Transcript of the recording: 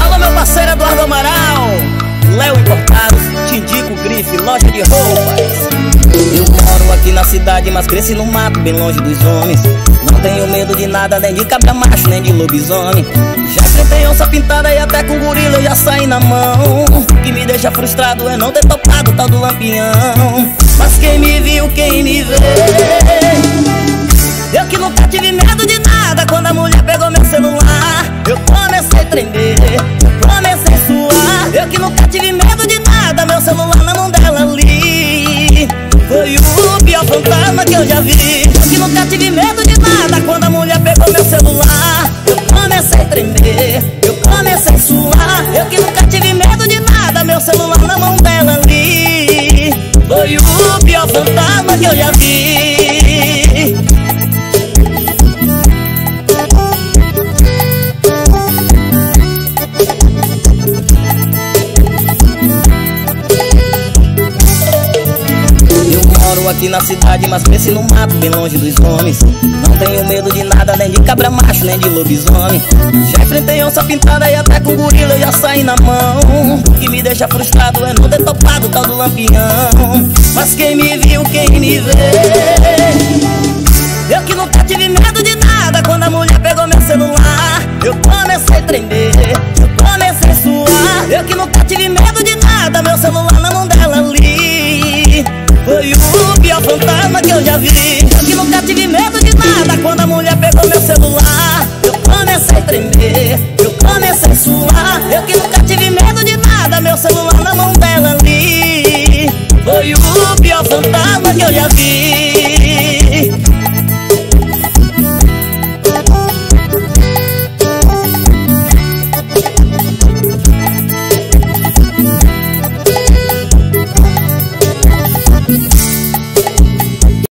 Alô, meu parceiro Eduardo Amaral. Léo Importados, Tindico Grife, loja de roupas. Eu moro aqui na cidade, mas cresci no mato, bem longe dos homens. Não tenho medo de nada, nem de cabra macho, nem de lobisomem. Já enfrentei onça pintada e até com gorila eu já saí na mão. O que me deixa frustrado é não ter topado tal do lampião. Mas quem me viu, quem me fantasma que eu já vi que nunca tive medo de nada. Quando a mulher pegou meu celular Eu comecei a tremer, eu comecei a suar. Eu que nunca tive medo de nada Meu celular na mão dela ali. Foi o pior fantasma que eu já vi aqui na cidade, mas pense no mato, bem longe dos homens. Não tenho medo de nada, nem de cabra macho, nem de lobisomem. Já enfrentei onça pintada e até com gorila eu já saí na mão. O que me deixa frustrado é não ter topado o tal do lampião. Mas quem me viu, quem me vê? Eu que nunca tive medo de nada quando a mulher pegou meu celular. Eu comecei a tremer, eu comecei a suar. Eu que nunca tive medo de nada, meu celular onde eu Que nunca tive medo de nada Quando a mulher pegou meu celular. Eu comecei a tremer Eu comecei a suar. Eu que nunca tive medo de nada Meu celular na mão dela ali. Foi o pior fantasma que eu já vi.